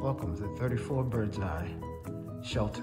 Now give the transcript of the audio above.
Welcome to 34 Birds Eye Shelter.